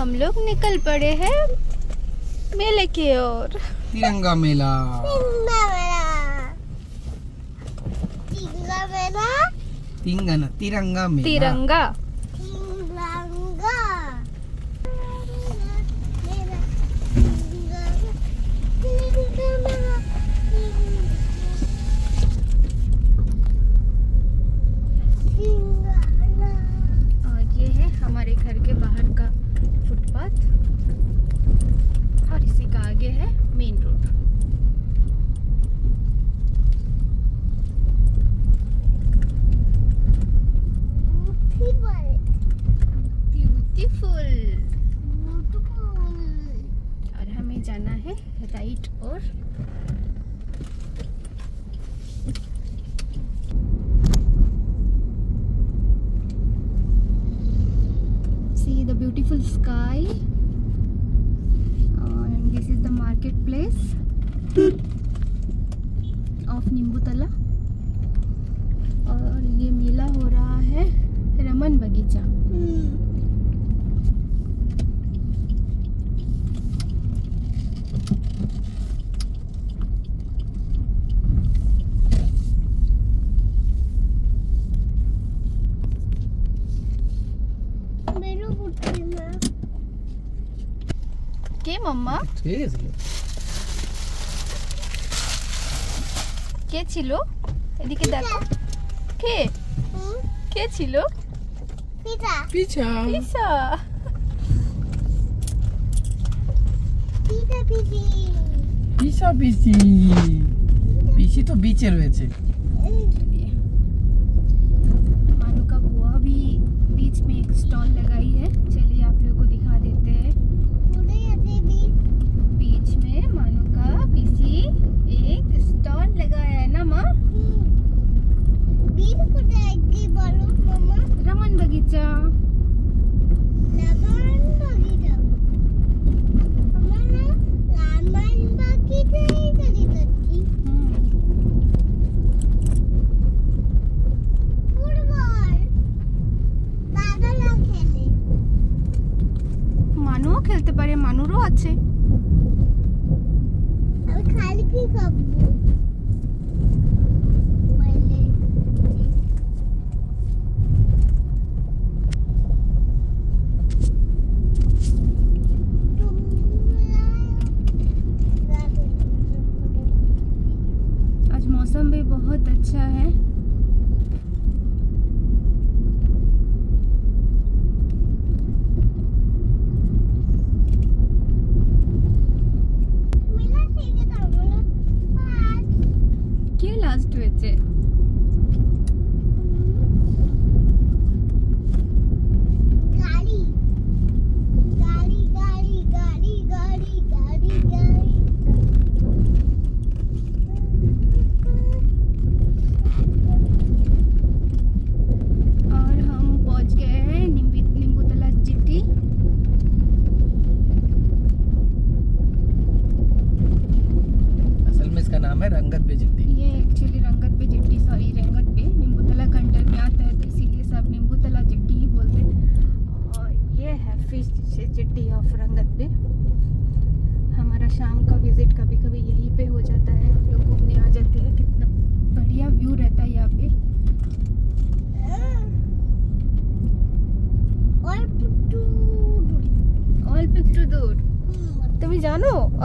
हम लोग निकल पड़े हैं मेले की ओर। तिरंगा मेला। तिरंगा मेला। तिरंगा तिरंगा मेला। तिरंगा। आगे है मेन रोड ब्यूटीफुल और हमें जाना है राइट और see the beautiful sky. and this is the marketplace of Nimbutala और ये मेला हो रहा है रमन बगीचा কে মাম্মা কে ছিল এদিকে দেখো কে কে ছিল পিসা পিসা পিসা পিজা পিজি পিসি পিজি তো বিচে রয়েছে। আছে খালি কি খাবো বলে आज मौसम भी बहुत अच्छा है obsessed with it.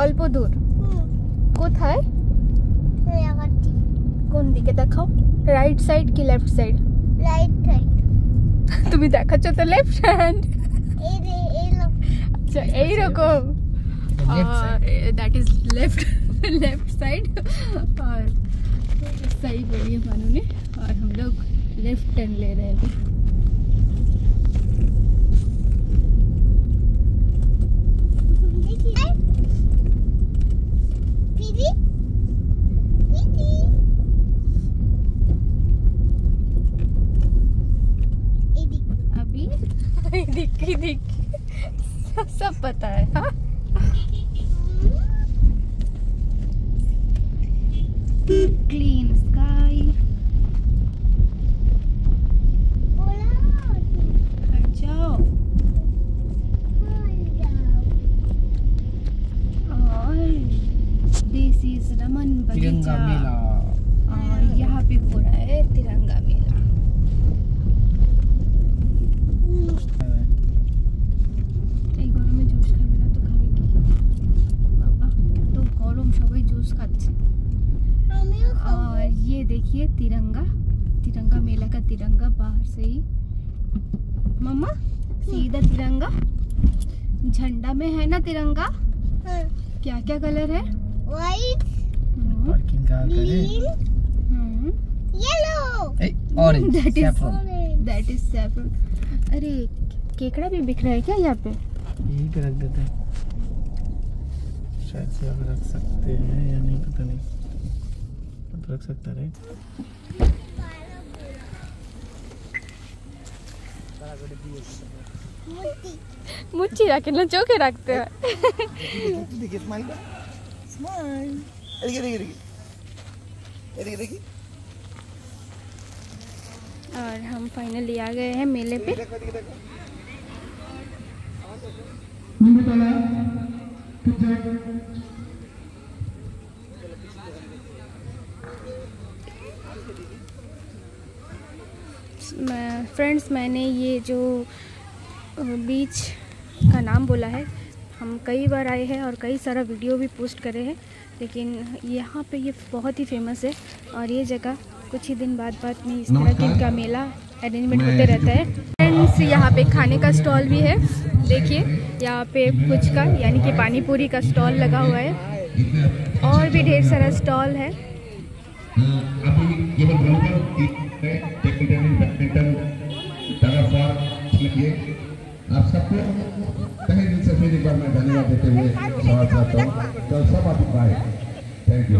অল্প দূর কোথায় লাগাচ্ছি কোন দিকে দেখাও রাইট সাইড কি লেফট সাইড রাইট সাইড তুমি দেখাচ্ছ তো লেফট হ্যান্ড এই রে এই লোক আচ্ছা এইরকম left side that is left left side और सही बोली है मानू ने और हम लोग लेफ्ट टर्न ले रहे हैं अभी देखिए एदी अभी? दिखी दिख। सब, सब पता है हाँ? हाँ, यहाँ पे हो रहा है तिरंगा मेला। গরমে और तो तो हाँ, ये देखिए तिरंगा। तिरंगा मेला का तिरंगा बाहर से ही। मम्मा सीधा तिरंगा। झंडा में है ना तिरंगा? हाँ। क्या क्या कलर है? White orange That is- saffron orange that is saffron. अरे केकड़ा भी बिक रहा है क्या यहाँ पे? यही पे रख देते हैं। शायद से रख सकते हैं या नहीं पता नहीं। अब रख सकता है मुच्ची रखे नचो के रखते हैं। देखिए स्माइल स्माइल देखिए देखिए देखिए। देखिए देखिए। और हम फाइनली आ गए हैं मेले पे। मैं फ्रेंड्स मैंने ये जो बीच का नाम बोला है, हम कई बार आए हैं और कई सारा वीडियो भी पोस्ट करे हैं, लेकिन यहाँ पे ये बहुत ही फ़ेमस है और ये जगह कुछ ही दिन बाद बाद में इस तरह की इनका मेला अरेंजमेंट होते रहता है। फ्रेंड्स यहाँ पे खाने का स्टॉल भी है। देखिए यहाँ पे कुछ का यानी कि पानी पूरी का स्टॉल लगा हुआ है। और भी ढेर सारा स्टॉल है। आप सबको तहे दिल से फिर एक बार मैं धन्यवाद देते हुए सवाल चाहता हूँ। तो सब आप थैंक यू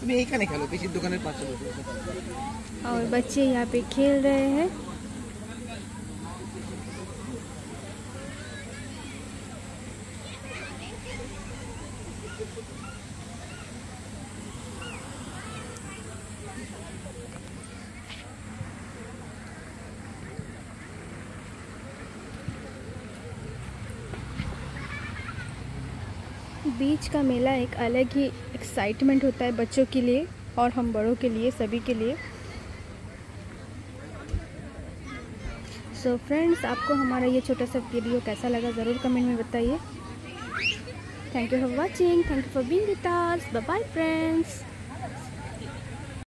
तुम्हें यही खाने खा किसी दुकान में पाँच सौ बच्चे यहाँ पे खेल रहे हैं। बीच का मेला एक अलग ही एक्साइटमेंट होता है बच्चों के लिए और हम बड़ों के लिए, सभी के लिए। सो so फ्रेंड्स आपको हमारा ये छोटा सा वीडियो कैसा लगा ज़रूर कमेंट में बताइए। Thank you for watching thank you for being with bye friends